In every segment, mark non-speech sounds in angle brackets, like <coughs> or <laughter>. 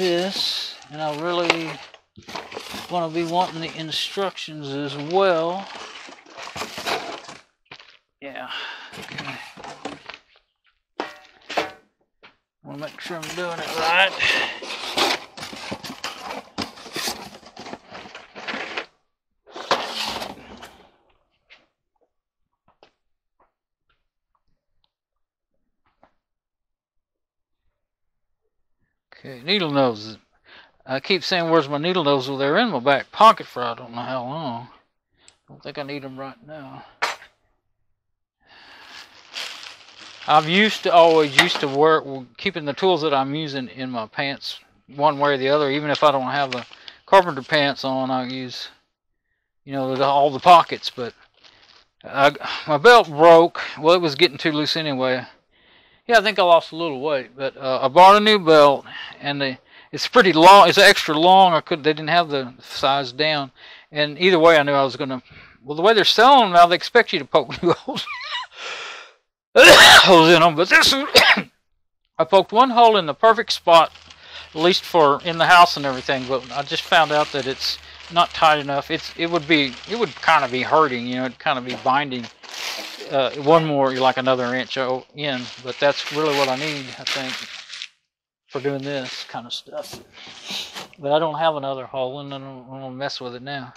this, and I really want to be wanting the instructions as well. Yeah. Okay. Want to make sure I'm doing it right. Needle noses. I keep saying, where's my needle nose? Well, they're in my back pocket for I don't know how long. I don't think I need them right now. I've used to always used to work keeping the tools that I'm using in my pants one way or the other. Even if I don't have the carpenter pants on, I use you know all the pockets. But I, my belt broke. Well, it was getting too loose anyway. Yeah, I think I lost a little weight, but uh, I bought a new belt, and the it's pretty long. It's extra long. I could they didn't have the size down, and either way, I knew I was gonna. Well, the way they're selling them now, they expect you to poke <laughs> new holes <coughs> holes in them. But this, <coughs> I poked one hole in the perfect spot, at least for in the house and everything. But I just found out that it's not tight enough. It's it would be it would kind of be hurting. You know, it'd kind of be binding. Uh, one more, like another inch in, but that's really what I need, I think for doing this kind of stuff. But I don't have another hole and I don't want to mess with it now.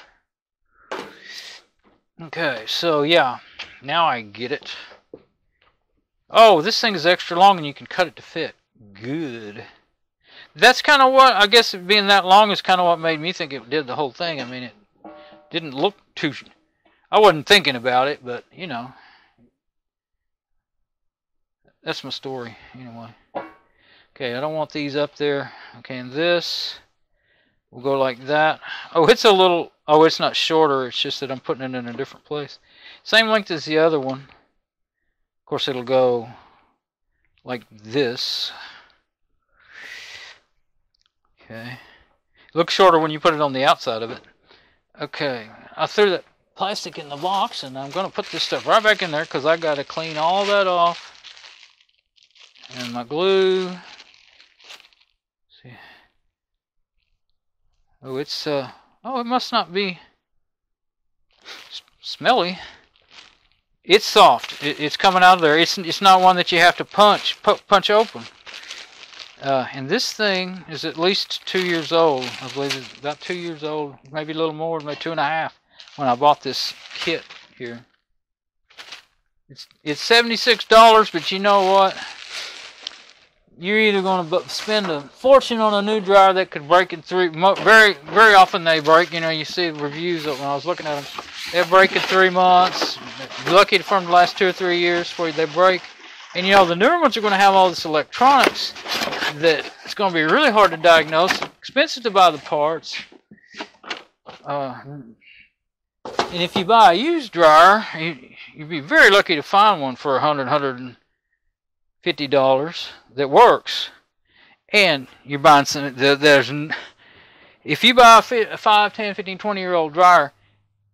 Okay, so yeah, now I get it. Oh, this thing is extra long and you can cut it to fit. Good. That's kind of what, I guess being that long is kind of what made me think it did the whole thing. I mean, it didn't look too, I wasn't thinking about it, but you know. That's my story, anyway. Okay, I don't want these up there. Okay, and this will go like that. Oh, it's a little, oh, it's not shorter. It's just that I'm putting it in a different place. Same length as the other one. Of course, it'll go like this. Okay. Looks shorter when you put it on the outside of it. Okay, I threw that plastic in the box, and I'm going to put this stuff right back in there because I got to clean all that off. And my glue. See. Oh, it's, uh, oh, it must not be smelly. It's soft. It, it's coming out of there. It's, it's not one that you have to punch, pu punch open. Uh, and this thing is at least two years old. I believe it's about two years old, maybe a little more, maybe two and a half, when I bought this kit here. It's it's $76, but you know what? You're either going to spend a fortune on a new dryer that could break in three. Very, very often they break. You know, you see reviews when I was looking at them. They break in three months. Lucky from the last two or three years where they break. And you know, the newer ones are going to have all this electronics that it's going to be really hard to diagnose, expensive to buy the parts. Uh, and if you buy a used dryer, you, you'd be very lucky to find one for a hundred, hundred and fifty dollars that works, and you're buying some. There's if you buy a 5, 10, 15, 20 year old dryer,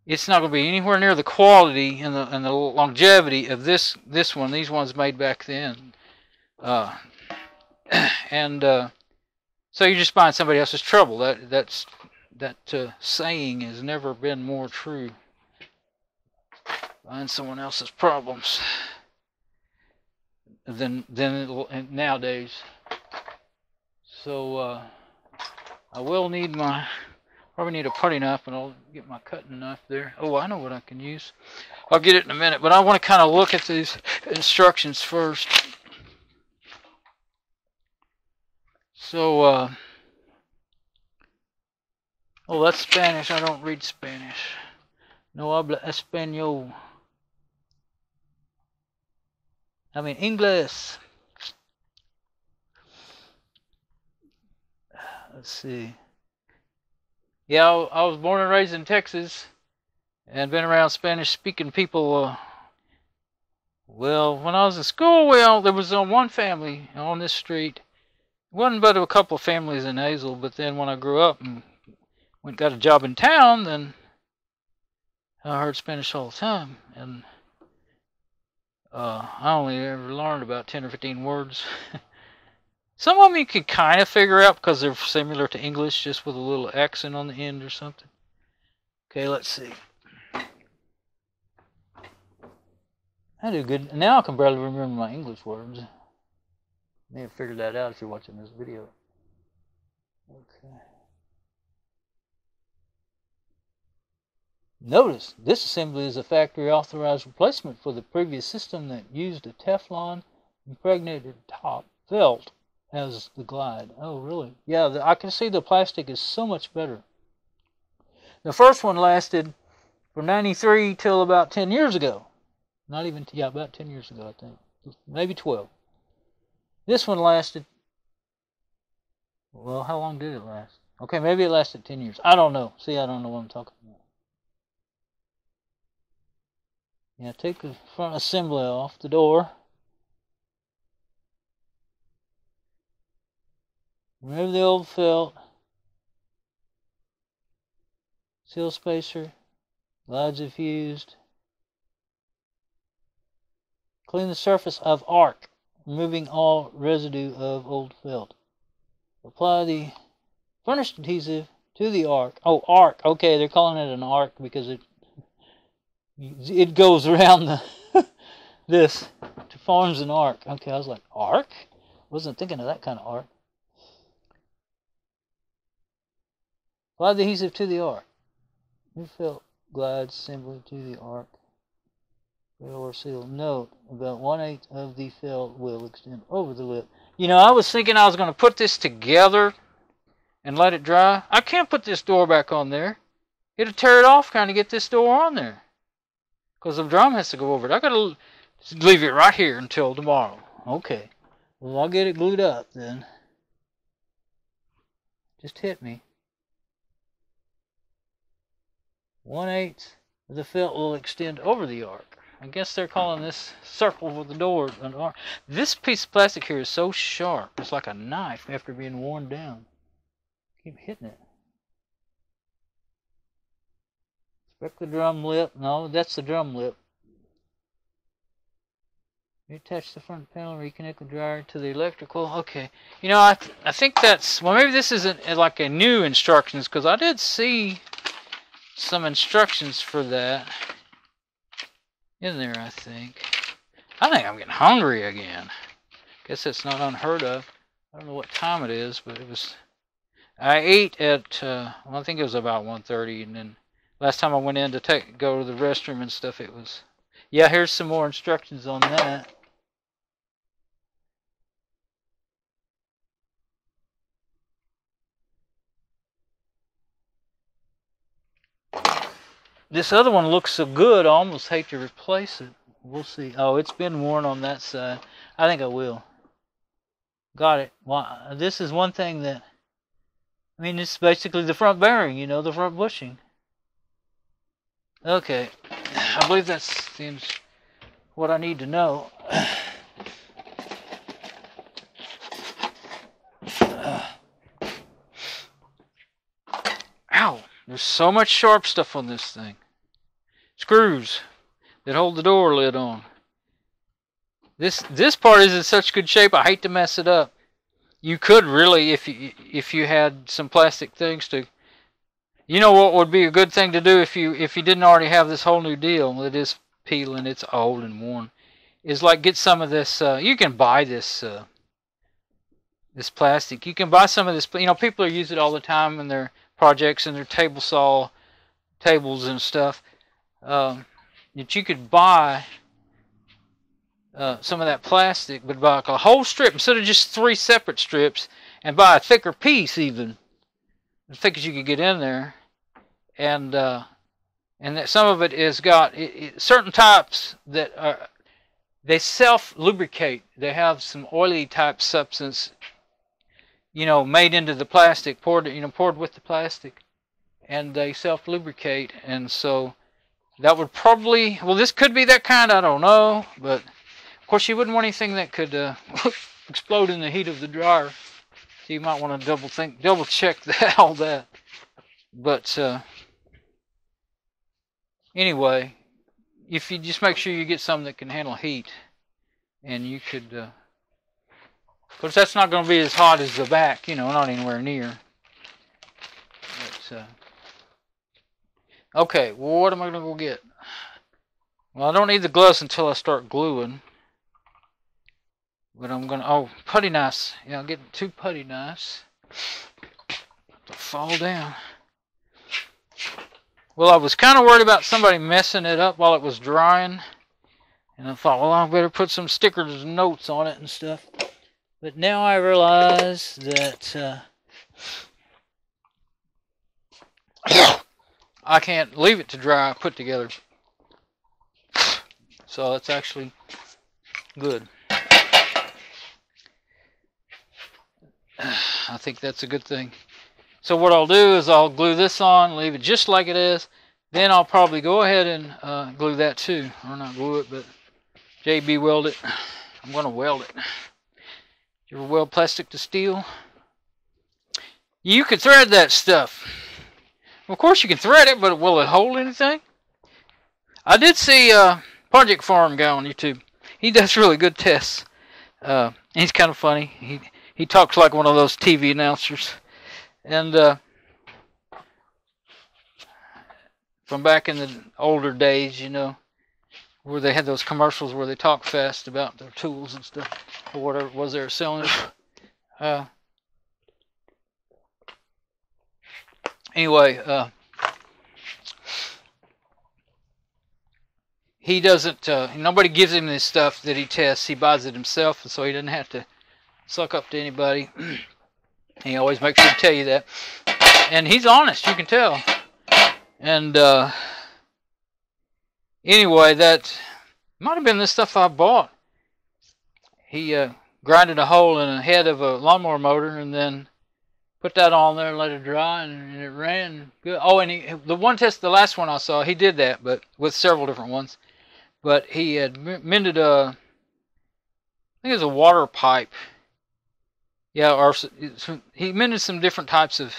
it's not going to be anywhere near the quality and the and the longevity of this this one. These ones made back then, uh, <clears throat> and uh, so you're just buying somebody else's trouble. That that's that uh, saying has never been more true. Buying someone else's problems than than nowadays. So uh, I will need my probably need a putty knife, and I'll get my cutting knife there. Oh, I know what I can use. I'll get it in a minute, but I want to kind of look at these instructions first. So, uh, oh, that's Spanish. I don't read Spanish. No habla español. I mean, English. Let's see. Yeah, I was born and raised in Texas and been around Spanish speaking people. Uh, well, when I was in school, well, there was uh, one family on this street. It wasn't but a couple of families in Hazel, but then when I grew up and went got a job in town, then I heard Spanish all the time. And uh, I only ever learned about 10 or 15 words. <laughs> Some of them you can kind of figure out because they're similar to English, just with a little accent on the end or something. Okay, let's see. I do good. Now I can barely remember my English words. may have figured that out if you're watching this video. Okay. Notice, this assembly is a factory authorized replacement for the previous system that used a Teflon impregnated top felt as the glide. Oh, really? Yeah, the, I can see the plastic is so much better. The first one lasted from 93 till about 10 years ago. Not even, yeah, about 10 years ago, I think. Maybe 12. This one lasted, well, how long did it last? Okay, maybe it lasted 10 years. I don't know. See, I don't know what I'm talking about. Yeah, take the front assembly off the door. Remove the old felt. Seal spacer. Glides if used. Clean the surface of arc, removing all residue of old felt. Apply the furnished adhesive to the arc. Oh, arc. Okay, they're calling it an arc because it it goes around the <laughs> this to forms an arc. Okay, I was like, arc? Wasn't thinking of that kind of arc. Apply the adhesive to the arc. New felt glides simply to the arc. Or seal. Note, about one eighth of the felt will extend over the lip. You know, I was thinking I was going to put this together and let it dry. I can't put this door back on there. It'll tear it off kind of get this door on there. Because the drum has to go over it. I got to leave it right here until tomorrow. Okay. Well, I'll get it glued up then. Just hit me. One eighth of the felt will extend over the arc. I guess they're calling this circle with the door an arc. This piece of plastic here is so sharp. It's like a knife after being worn down. Keep hitting it. Inspect the drum lip. No, that's the drum lip. Reattach the front panel, reconnect the dryer to the electrical. Okay. You know, I th I think that's, well, maybe this isn't like a new instructions, because I did see some instructions for that in there, I think. I think I'm getting hungry again. Guess that's not unheard of. I don't know what time it is, but it was. I ate at. Uh, well, I think it was about 1:30, and then last time I went in to take go to the restroom and stuff, it was. Yeah, here's some more instructions on that. This other one looks so good, I almost hate to replace it. We'll see. Oh, it's been worn on that side. I think I will. Got it. Well, this is one thing that, I mean, it's basically the front bearing, you know, the front bushing. Okay. I believe that seems what I need to know. Ow! There's so much sharp stuff on this thing. Screws that hold the door lid on. This this part is in such good shape. I hate to mess it up. You could really, if you if you had some plastic things to. You know what would be a good thing to do if you if you didn't already have this whole new deal that is peeling, it's old and worn, is like get some of this. Uh, you can buy this. Uh, this plastic. You can buy some of this. You know, people are using it all the time in their projects and their table saw tables and stuff um, that you could buy uh, some of that plastic, but buy a whole strip instead of just three separate strips, and buy a thicker piece even, as thick as you could get in there, and uh, and that some of it is got it, it, certain types that are they self lubricate. They have some oily type substance you know, made into the plastic, poured, you know, poured with the plastic, and they self-lubricate, and so that would probably, well, this could be that kind, I don't know, but of course you wouldn't want anything that could uh, <laughs> explode in the heat of the dryer, so you might want to double think, double check <laughs> that, all that, but uh, anyway, if you just make sure you get something that can handle heat, and you could uh, course, that's not going to be as hot as the back, you know, not anywhere near. But, uh, okay, well, what am I going to go get? Well, I don't need the gloves until I start gluing. But I'm to, oh, putty knives. Yeah, I'm getting two putty knives. To fall down. Well, I was kind of worried about somebody messing it up while it was drying. And I thought, well, I better put some stickers and notes on it and stuff. But now I realize that uh, <coughs> I can't leave it to dry put together. So it's actually good. <sighs> I think that's a good thing. So what I'll do is I'll glue this on, leave it just like it is. Then I'll probably go ahead and uh, glue that too. Or not glue it, but JB weld it. <sighs> I'm going to weld it. You ever weld plastic to steel? You could thread that stuff. Of course you can thread it, but will it hold anything? I did see uh, Project Farm guy on YouTube. He does really good tests. Uh, he's kind of funny. He he talks like one of those TV announcers. And uh, from back in the older days, you know, where they had those commercials where they talk fast about their tools and stuff, or whatever was they were selling. Uh, anyway, uh, he doesn't. Uh, nobody gives him this stuff that he tests. He buys it himself, and so he doesn't have to suck up to anybody. <clears throat> he always makes sure to tell you that, and he's honest. You can tell. And uh, anyway, that might have been the stuff I bought. He uh, grinded a hole in the head of a lawnmower motor and then put that on there and let it dry, and, and it ran good. Oh, and he, the one test, the last one I saw, he did that, but with several different ones. But he had mended a, I think it was a water pipe. Yeah, or he mended some different types of.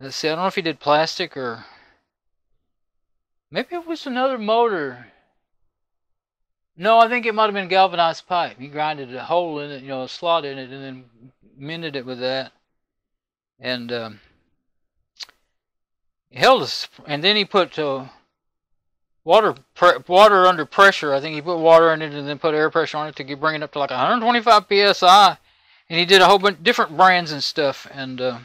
Let's see, I don't know if he did plastic or maybe it was another motor. No, I think it might have been galvanized pipe. He grinded a hole in it, you know, a slot in it, and then mended it with that. And um, he held us, and then he put uh, water water under pressure. I think he put water in it and then put air pressure on it to bring it up to like 125 psi. And he did a whole bunch different brands and stuff. And uh,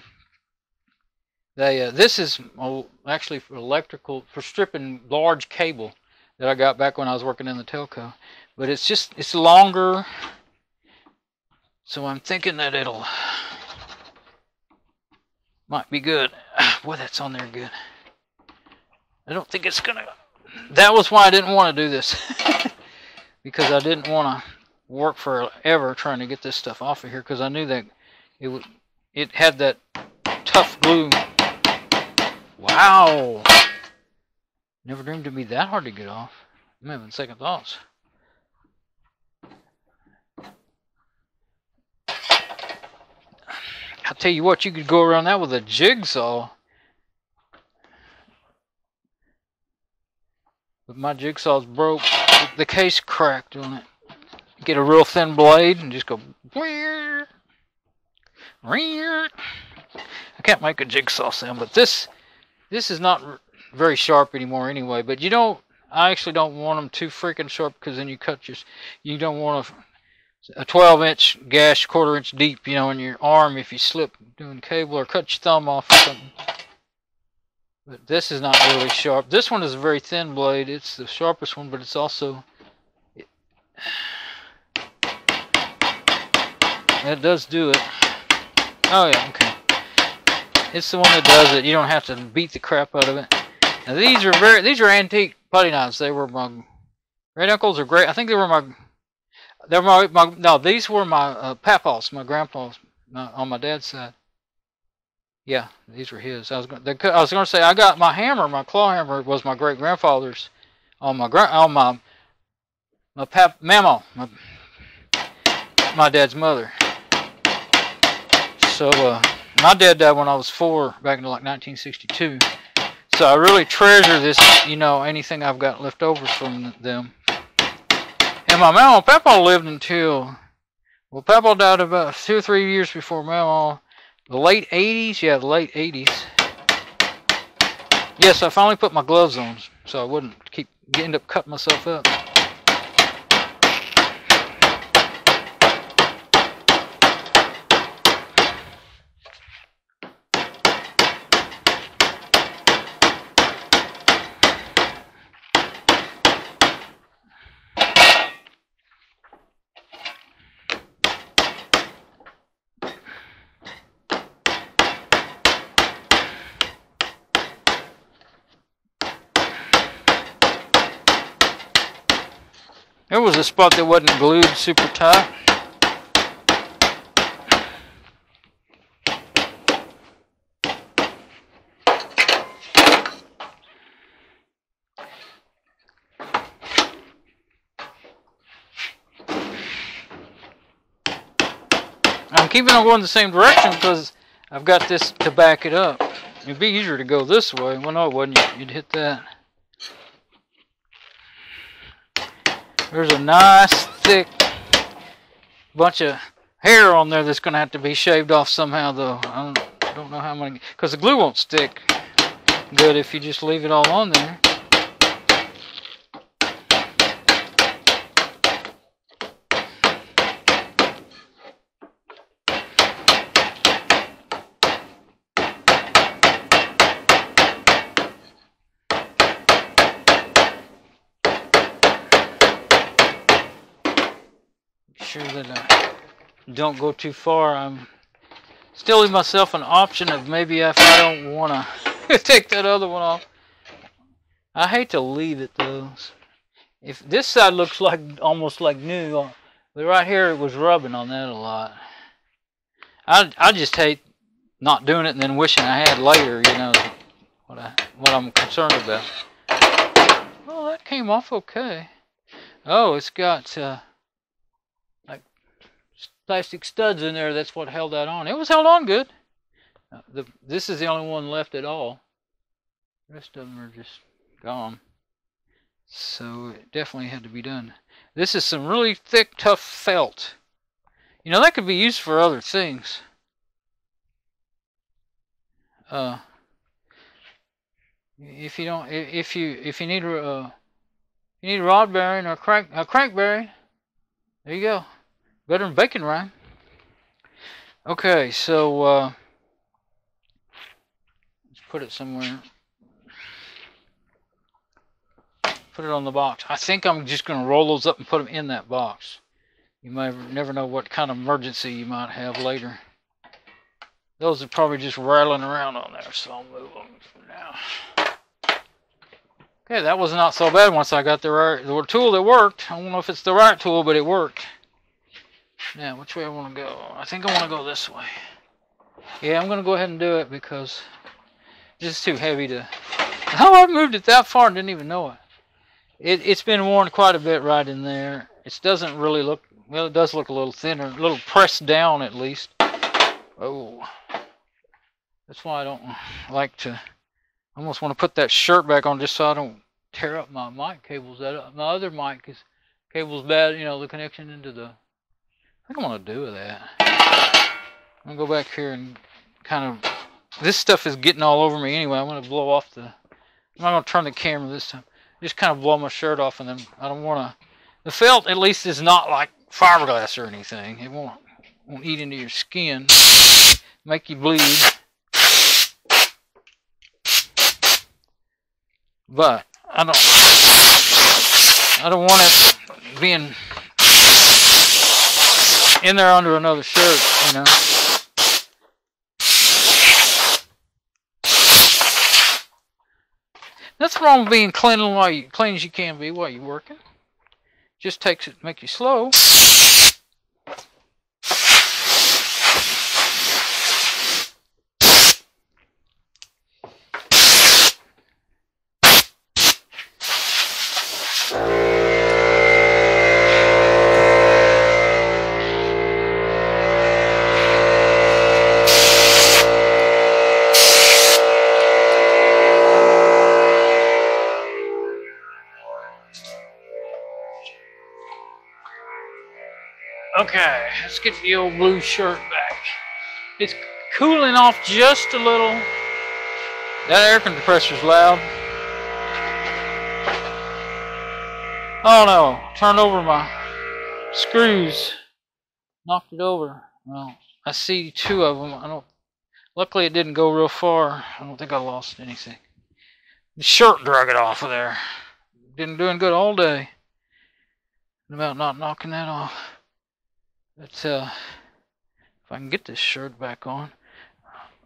they uh, this is uh, actually for electrical for stripping large cable that I got back when I was working in the telco. But it's just, it's longer. So I'm thinking that it'll, might be good. <sighs> Boy, that's on there good. I don't think it's gonna, that was why I didn't want to do this. <laughs> because I didn't want to work forever trying to get this stuff off of here because I knew that it it had that tough glue. Wow. Never dreamed it'd be that hard to get off. I'm having second thoughts. I'll tell you what, you could go around that with a jigsaw. But my jigsaw's broke. The case cracked on it. Get a real thin blade and just go. I can't make a jigsaw sound, but this this is not very sharp anymore anyway. But you don't, I actually don't want them too freaking sharp because then you cut your, you don't want a, a 12 inch gash, quarter inch deep, you know, in your arm if you slip doing cable or cut your thumb off or something. But this is not really sharp. This one is a very thin blade. It's the sharpest one, but it's also. It, that does do it. Oh yeah, okay. It's the one that does it. You don't have to beat the crap out of it. Now these are very these are antique putty knives. They were my great uncles are great. I think they were my they were my, my no these were my uh, papa's my grandpa's my, on my dad's side. Yeah, these were his. I was going I was going to say I got my hammer, my claw hammer was my great grandfather's on my grand on my my pap mama my my dad's mother. So uh, my dad died when I was four back in like 1962. So I really treasure this, you know, anything I've got left over from them. And my mom and papa lived until Well, Papa died about two or three years before Mama. The late 80s? Yeah, the late 80s. Yes, I finally put my gloves on so I wouldn't keep end up cutting myself up. There was a spot that wasn't glued super tight. I'm keeping on going the same direction because I've got this to back it up. It'd be easier to go this way. Well, no, it wouldn't. You'd hit that. There's a nice thick bunch of hair on there that's going to have to be shaved off somehow though. I don't, don't know how many, because the glue won't stick good if you just leave it all on there. sure that I don't go too far. I'm still leave myself an option of maybe if I don't want to <laughs> take that other one off. I hate to leave it though. If this side looks like almost like new, uh, but right here it was rubbing on that a lot. I I just hate not doing it and then wishing I had later. You know what I what I'm concerned about. Oh, that came off okay. Oh, it's got. Uh, plastic studs in there. That's what held that on. It was held on good. Uh, the, this is the only one left at all. The rest of them are just gone. So it definitely had to be done. This is some really thick, tough felt. You know, that could be used for other things. Uh, if you don't, if you if you need a, uh, you need a rod bearing or a crank a crank bearing, there you go. Better than bacon rind. Okay, so uh, let's put it somewhere. Put it on the box. I think I'm just going to roll those up and put them in that box. You might never know what kind of emergency you might have later. Those are probably just rattling around on there, so I'll move them for now. Okay, that was not so bad once I got the right the tool that worked. I don't know if it's the right tool, but it worked. Now, which way I want to go? I think I want to go this way. Yeah, I'm going to go ahead and do it because it's too heavy to... <laughs> Oh, I moved it that far and didn't even know it. it. It's been worn quite a bit right in there. It doesn't really look... Well, it does look a little thinner. A little pressed down, at least. Oh. That's why I don't like to... I almost want to put that shirt back on just so I don't tear up my mic cables. That My other mic is cable's bad, you know, the connection into the I I'm going to do with that. I'm going to go back here and kind of... This stuff is getting all over me anyway. I'm going to blow off the... I'm not going to turn the camera this time. Just kind of blow my shirt off and then I don't want to... The felt, at least, is not like fiberglass or anything. It won't, won't eat into your skin. Make you bleed. But I don't... I don't want it being in there under another shirt, you know. That's wrong with being clean while you clean as you can be while you're working. Just takes it make you slow. Let's get the old blue shirt back. It's cooling off just a little. That air compressor's loud. Oh no, turned over my screws. Knocked it over. Well, I see two of them. I don't. Luckily, it didn't go real far. I don't think I lost anything. The shirt drug it off of there. Been doing good all day. About not knocking that off. But uh, if I can get this shirt back on.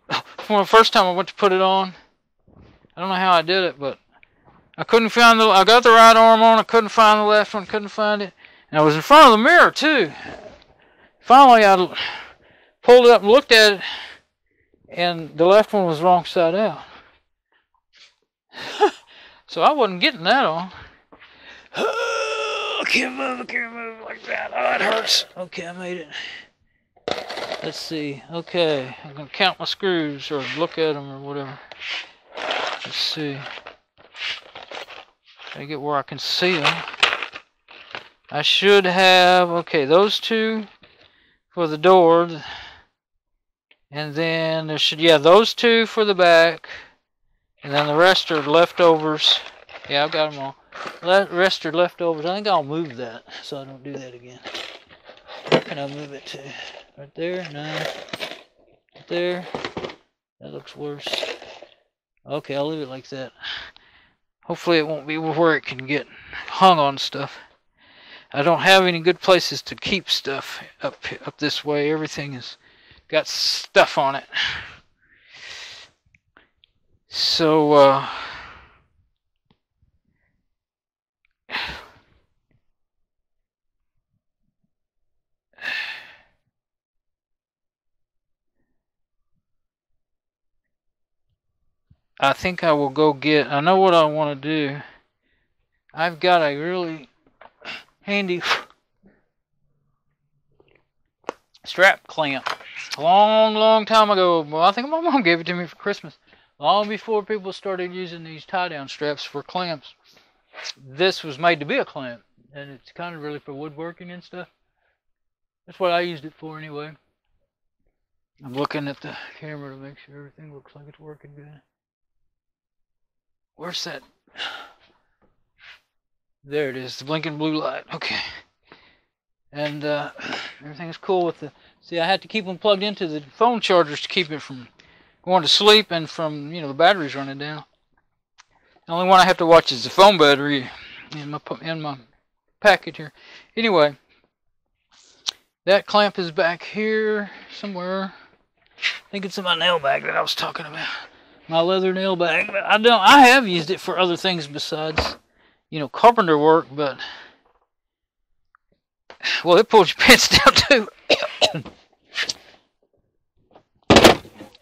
<laughs> From the first time I went to put it on, I don't know how I did it, but I couldn't find the. I got the right arm on. I couldn't find the left one. Couldn't find it. And I was in front of the mirror too. Finally, I pulled it up and looked at it, and the left one was wrong side out. <laughs> so I wasn't getting that on. I can't move. Can't move like that. Oh, it hurts. Okay, I made it. Let's see. Okay, I'm gonna count my screws or look at them or whatever. Let's see. I get where I can see them. I should have, okay, those two for the door. And then there should, yeah, those two for the back. And then the rest are leftovers. Yeah, I've got them all. The rest are leftovers. I think I'll move that so I don't do that again. Where can I move it to? Right there? No. Right there. That looks worse. Okay, I'll leave it like that. Hopefully it won't be where it can get hung on stuff. I don't have any good places to keep stuff up up this way. Everything has got stuff on it. So uh I think I will go get, I know what I want to do. I've got a really handy strap clamp. A long, long time ago. I think my mom <laughs> gave it to me for Christmas. Long before people started using these tie-down straps for clamps. This was made to be a clamp. And it's kind of really for woodworking and stuff. That's what I used it for anyway. I'm looking at the camera to make sure everything looks like it's working good. Where's that? There it is, the blinking blue light. Okay. And uh, everything's cool with the. See, I had to keep them plugged into the phone chargers to keep it from going to sleep and from, you know, the batteries running down. The only one I have to watch is the phone battery in my in my packet here. Anyway, that clamp is back here somewhere. I think it's in my nail bag that I was talking about my leather nail bag. But I don't. I have used it for other things besides, you know, carpenter work. But well, it pulls your <laughs> pants down too.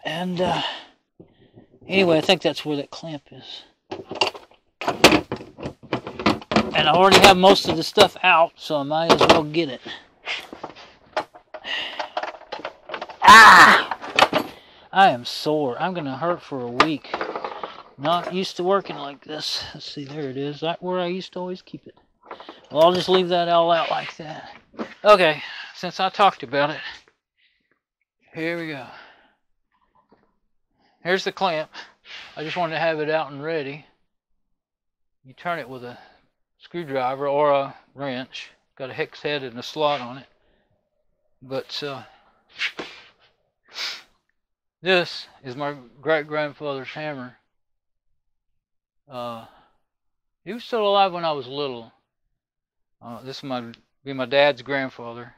and uh, anyway, I think that's where that clamp is. And I already have most of the stuff out, so I might as well get it. Ah! I am sore. I'm going to hurt for a week. Not used to working like this. Let's see, there it is. That where I used to always keep it. Well, I'll just leave that all out like that. Okay, since I talked about it, here we go. Here's the clamp. I just wanted to have it out and ready. You turn it with a screwdriver or a wrench. Got a hex head and a slot on it. But, uh, this is my great grandfather's hammer. Uh, he was still alive when I was little. Uh, this is my be my dad's grandfather.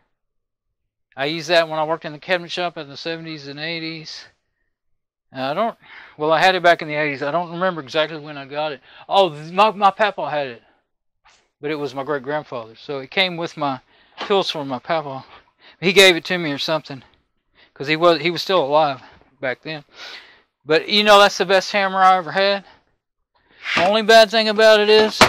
I used that when I worked in the cabinet shop in the 70s and 80s. And I don't, well, I had it back in the 80s. I don't remember exactly when I got it. Oh, my, my papa had it, but it was my great grandfather. So it came with my tools from my papa. He gave it to me or something because he was he was still alive back then. But you know, that's the best hammer I ever had. The only bad thing about it is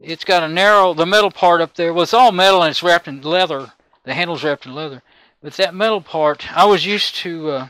it's got a narrow, the metal part up there. Well, it's all metal and it's wrapped in leather. The handle's wrapped in leather. But that metal part, I was used to, uh,